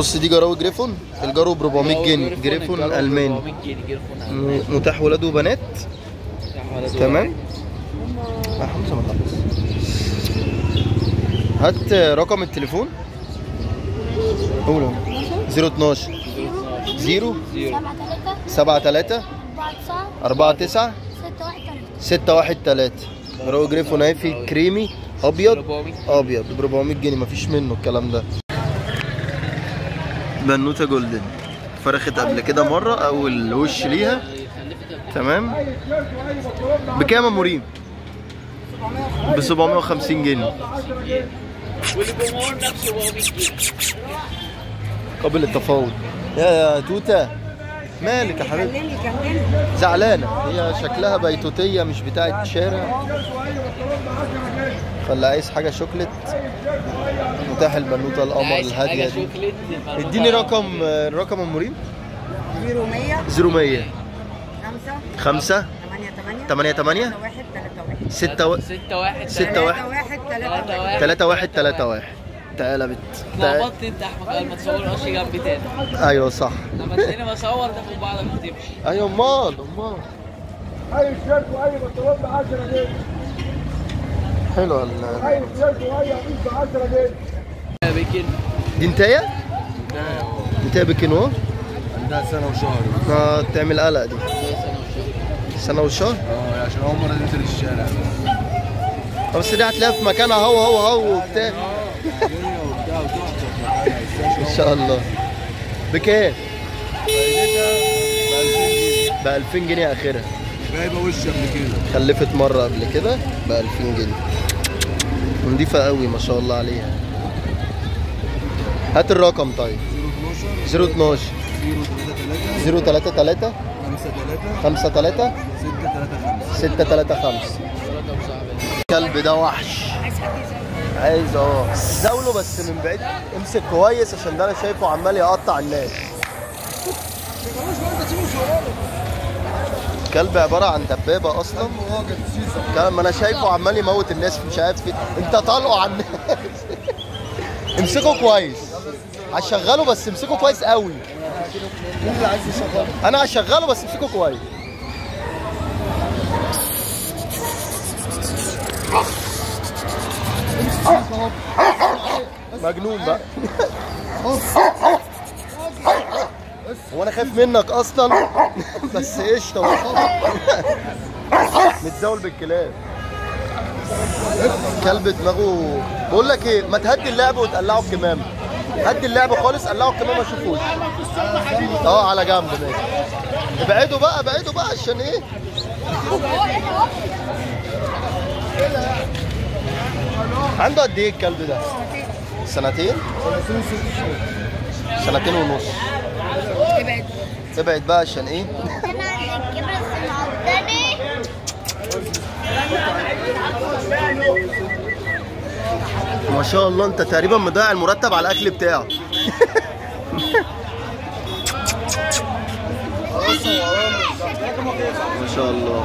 بص دي جراوي جريفون. الجرو ب 400 جنيه. جريفون ألماني. 400 جنيه جريفون م- متاح ولاد وبنات. تمام؟ آه، هات رقم التليفون. قول 012 0 زيرو 7 3 4 9 6 1 3 جرو griffon heavy creamy أبيض. 400 أبيض ب 400 جنيه مفيش منه الكلام ده. بنوتة جولدن. فرخت قبل كده مرة أول وش ليها. تمام؟ بكام يا مريم ب 750 جنيه. والجمهور نفسه 400 جنيه قابل للتفاوض. يا يا توتة. مالك يا كلمني زعلانة. هي شكلها بيتوتية مش بتاعه شارع فاللي عايز حاجة شوكليت متاح البنوته القمر الهادية دي. اديني رقم رقم أم مريم. 0100 0100 5 5 8 8 8 8 1 3 1 6 6 1 ستة واحد. 1 3 1 3 3 1 3 1 تعالى بت تعالى. لخبطت انت يا أحمد قال ما تصورش جنبي تاني. أيوه صح. لما تلاقيني بصور تاخد بعضك وتمشي. أيوه أمال أمال. أي تيشيرت واي بنطلون ب 10 جنيه حلوة ال- أي تيشيرت واي قميص ب 10 جنيه بكن. دي انتايه؟ انتايه بكينو عندها سنة وشهر. ما تعمل قلق دي؟ سنة وشهر. آه عشان أول مرة ننزل الشارع. بس دي هتلاقيها في مكانها هو هو هو وبتاع. وبتاع وتحفه إن شاء الله. بكام؟ ب 2000 جنيه. آخرها. جايبه وش قبل كده. خلفت مرة قبل كده ب 2000 جنيه. نضيفة قوي ما شاء الله عليها. هات الرقم طيب. 012 012 033 033 5 3 53 6 3 5 6 3 5 الكلب ده وحش. عايز آه زاوله بس من بعيد. امسك كويس عشان ده أنا شايفه عمال يقطع الناس. الكلب عبارة عن دبابة أصلا. كلام أنا شايفه عمال يموت الناس مش عارف أنت طالقه على الناس. امسكه كويس. هشغله بس امسكه كويس قوي. أنا هشغله بس امسكه كويس. مجنون بقى. هو أنا خايف منك أصلا. بس قشطة. متزاول بالكلاب. كلب دماغه. بقول لك إيه ما تهدي اللعب وتقلعه بكمامة. هدي اللعب خالص قلعه بكمامه اشوفوش آه على جنب ماشي ابعدوا بقى ابعدوا بقى عشان إيه عنده قد إيه الكلب ده؟ سنتين؟ سنتين ونص ابعد ابعد بقى عشان إيه؟ ما شاء الله انت تقريبا مضيع المرتب على الأكل بتاعه ما شاء الله.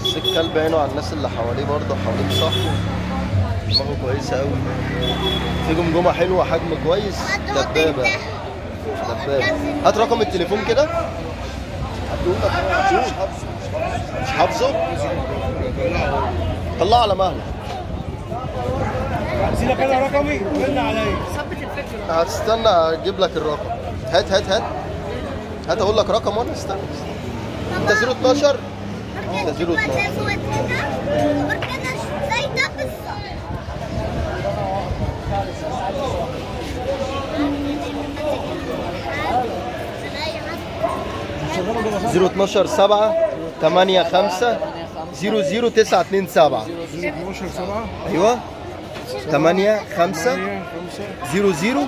بس الكلب عينه على الناس اللي حواليه برضه حواليه صاحبه دماغه كويسة قوي في جمجمه حلوة حجم كويس. دبابة. هات رقم التليفون كده. مش حافظه. طلعه على مهله. سيبك أنا رقمي رن عليا. هتستنى أجيب لك الرقم. هات هات هات. هات أقول لك رقم وأنا استنى انت 012 انت 012 012 7 8 5 00 9 2 7 12 7 أيوه. 8 5 00 00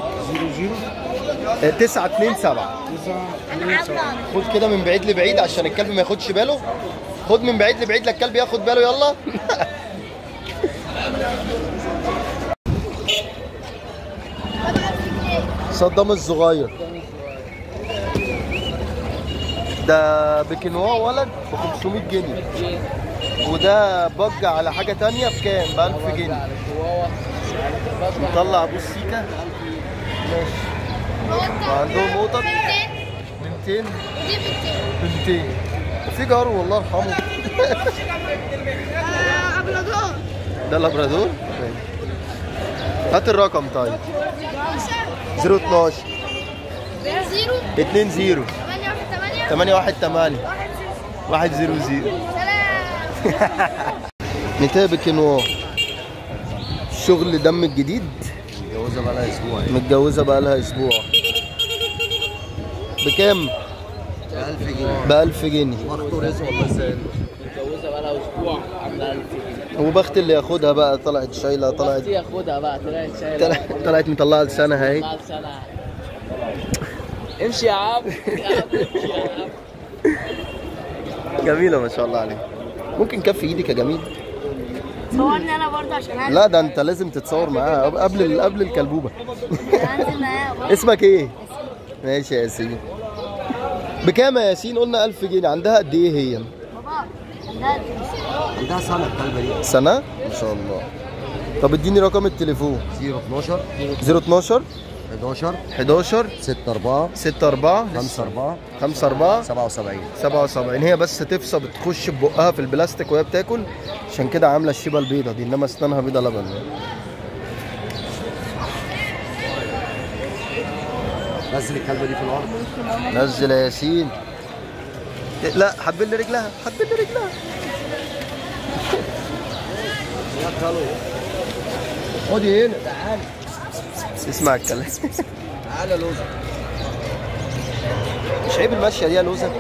9 2 7 9 خد كده من بعيد لبعيد عشان الكلب ما ياخدش باله. خد من بعيد لبعيد لا الكلب ياخد باله. يلا. صدام الصغير. ده بكنوا ولد ب 500 جنيه. وده بج على حاجة تانية بكام؟ ب 1000 جنيه. نطلع أبو السيكا ماشي. وعندهم قطط 200 ب 200 وفي جار والله يرحمه ده لابرادور؟ ماشي. هات الرقم طيب. 012 زيرو 2 0 ثمانية واحد 8 1 ثمانية. 8 1 0 0 سلام. نتابع كنوا شغل دم الجديد. متجوزة بقى لها أسبوع. متجوزة بقى لها أسبوع. بكام؟ 1000 جنيه. ب 1000 جنيه. مخطور اسمه والله سهل. متجوزة بقى لها أسبوع عاملة 1000 جنيه. وبخت اللي ياخدها بقى طلعت شايلة طلعت ياخدها بقى طلعت شايلة. طلعت, مطلعة لسانها اهي مع السنة امشي يا عم. يا عم امشي يا عم جميلة ما شاء الله عليها ممكن كف إيدك يا جميل؟ صورني أنا برضه عشان لا ده انت لازم تتصور معاها قبل قبل الكلبوبة. انزل معاه. برضه. اسمك إيه؟ ماشي يا ياسين. بكام يا ياسين؟ قلنا 1000 جنيه. عندها قد إيه هي؟ بابا عندها عندها سنة الكلبة دي. سنة؟ ما شاء الله. طب اديني رقم التليفون. 012 012 11 11 64 64 54 54 77 77 هي بس تفصى بتخش ببقها في البلاستيك وهي بتاكل. عشان كده عاملة الشيبة البيضة دي إنما أسنانها بيضة لبن. نزل الكلبة دي في الأرض. نزل يا ياسين. لا حبل لي رجلها. حبل لي رجلها خدي هنا. تعالي اسمع الكلام. تعالى لوزة. مش عيب المشيه دي يا لوزة؟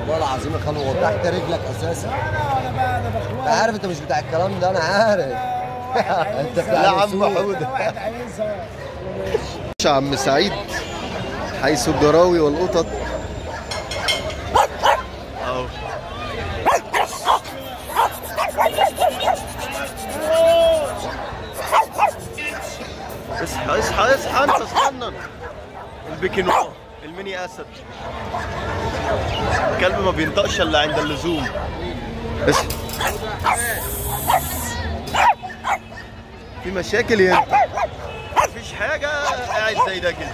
والله العظيم يا خالو هو تحت رجلك أساسا. أنت عارف أنت مش بتاع الكلام ده أنا عارف. أنت بتاع لا عم. حوده. يا عم سعيد حيث الجراوي والقطط. البيكنو الميني آسد. الكلب ما بينطقش إلا عند اللزوم. اصحى في مشاكل ينطق مفيش حاجة. قاعد زي ده كده.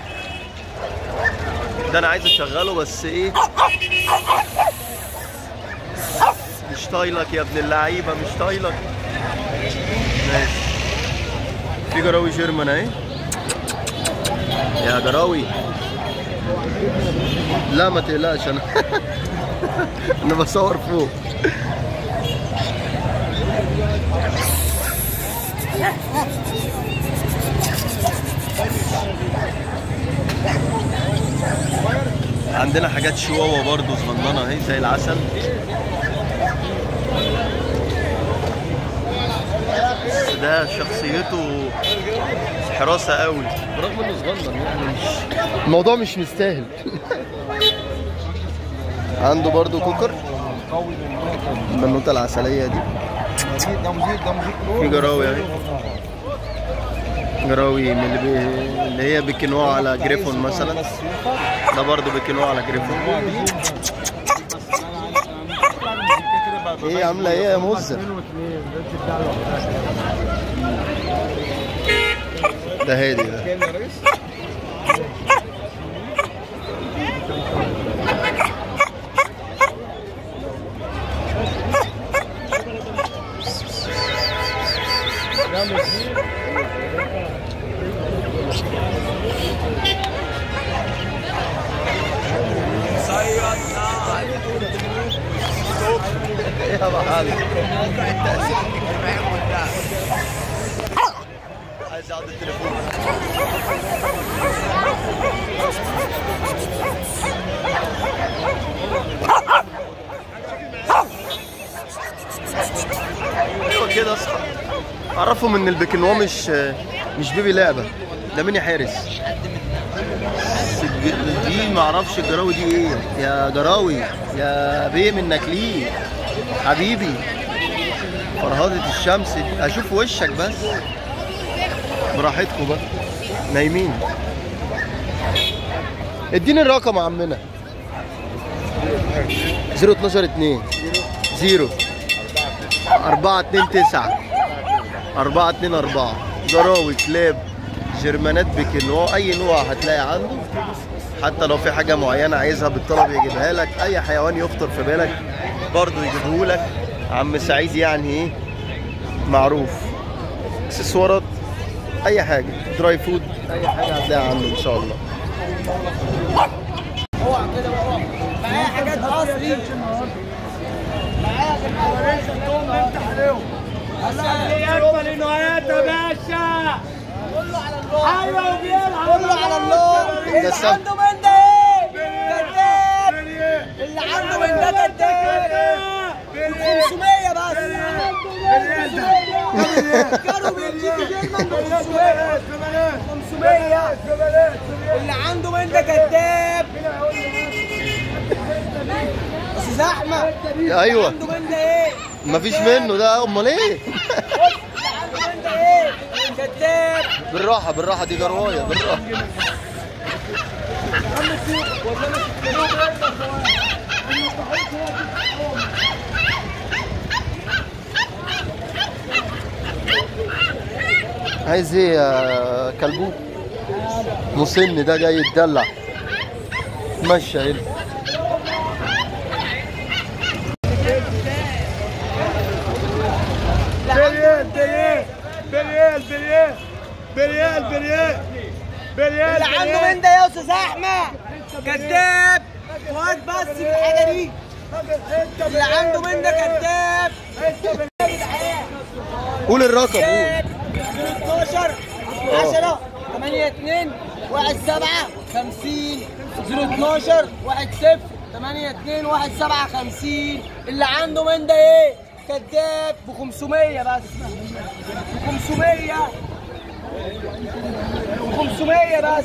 ده أنا عايز أشغله بس إيه. مش طايلك يا ابن اللعيبة مش طايلك. ماشي. في جراوي جيرمان أهي. يا جراوي. لا ما تقلقش أنا أنا بصور فوق. عندنا حاجات شواوا برضو صغننة أهي زي العسل. ده شخصيته حراسة قوي. برغم إنه صغنن يعني. مش الموضوع مش مستاهل. عنده برضو كوكر؟ البنوتة العسلية دي. في جراوي اهي جراوي من اللي, بي... اللي هي بيكنوها على جريفون مثلا. ده برضه بيكنوها على جريفون. إيه عاملة إيه يا موزة؟ ده هادي ده اعرفهم ان البيكنوا مش مش بيبي لعبة. ده ميني حارس. بس الج- دي معرفش الجراوي دي إيه. يا جراوي يا بيه منك ليه حبيبي. فرهاضة الشمس. أشوف وشك بس. براحتكم بقى. نايمين. اديني الرقم يا عمنا. 0 12 2 0 4 2 9 4 2 4 جراوي كلاب جرمانات بكنوع أي نوع هتلاقي عنده. حتى لو في حاجة معينة عايزها بالطلب يجيبها لك. أي حيوان يخطر في بالك برضه يجيبه لك. عم سعيد يعني إيه؟ معروف. إكسسوارات أي حاجة. dry food أي حاجة هتلاقيها عنده إن شاء الله. معايا حاجات أصلي. اجمل النهايات يا باشا كله على الله أيوه وبيلعب كله على ده اللي عنده من ده كذاب اللي عنده من ده كذاب 500 بس كانوا بيجيبوا جيرمان ب 500 500 اللي عنده من ده كذاب بس زحمه أيوه عنده من ده إيه مفيش منه ده أمال إيه؟ بالراحة بالراحة دي جروايه بالراحة. عايز إيه يا كلبوب؟ مسن ده جاي يتدلع. مشى هنا اللي عنده من ده يا أستاذ أحمد. كذاب وهات بس الحاجة دي. اللي عنده من ده كذاب قول الرقم قول. 12 10 8 2 1 7 50 012 1 0 8 2 1 7 50 اللي عنده من ده إيه؟ كذاب ب 500 بس. ب 500 ب 500 بس.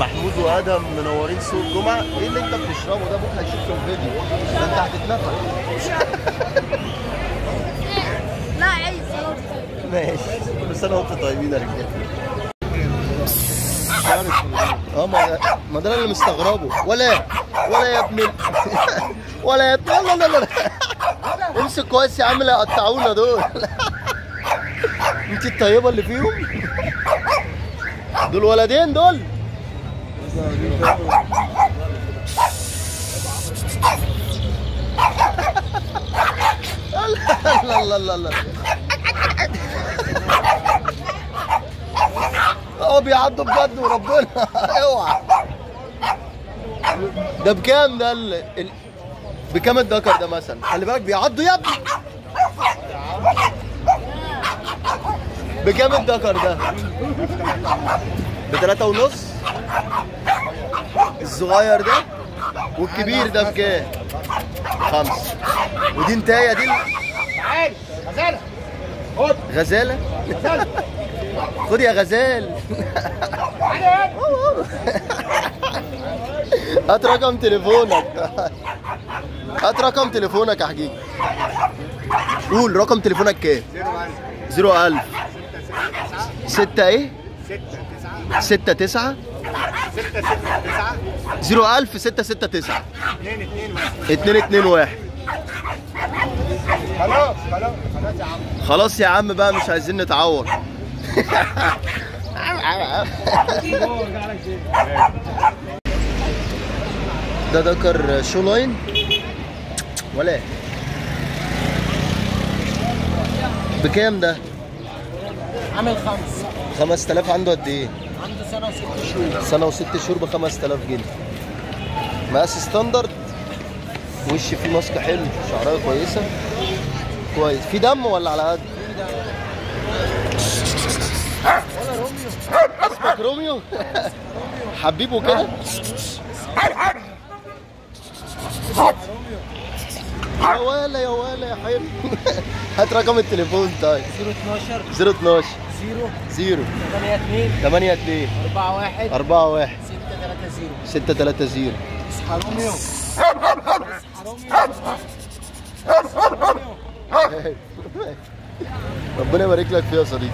محمود وآدم منورين سوق الجمعه إيه اللي أنت بتشربه ده؟ بكرة هيشوف في الفيديو ده أنت هتتنفخ. لا عايز ماشي. كل سنه وأنتم طيبين يا رجالة. آه ما ما ده اللي مستغربه. ولا ولا يا ابن ولا يا ابن لا لا لا لا امسك كويس يا عم لا يقطعونا دول. انت الطيبة اللي فيهم؟ دول ولدين دول؟ لا لا لا لا هو بيعضوا بجد وربنا. اوعى. ده بكام ده ال... ال... بكام الدكر ده مثلا؟ خلي بالك بيعضوا يا ابني. بكام الدكر ده؟ بتلاتة ونص؟ الصغير ده؟ والكبير ده بكام؟ خمسة ودي انتايه دي؟ غزالة. خد يا غزال. هات رقم تليفونك. هات رقم تليفونك يا حجيج قول رقم تليفونك كام؟ zero ألف. ستة إيه؟ ستة تسعة. zero ألف ستة ستة تسعة. اتنين اتنين واحد. خلاص خلاص خلاص يا عم. خلاص يا عم بقى مش عايزين نتعور ده ذكر show line ولا إيه؟ بكام ده؟ عامل خمس. 5000 عنده قد إيه؟ عنده سنة وست شهور. سنة وست شهور ب 5000 جنيه. مقاس standard. وش فيه ماسكة حلو. شعرها كويسة. كويس. في دم ولا على قد؟ اسمك روميو؟ حبيبه كده يا ولا يا ولا يا حلو هات رقم التليفون. طيب. 012 012 0 0 8 2 8 2 4 1 4 1 6 3 0 6 3 0 اصحى روميو. ربنا يبارك لك فيها يا صديقي.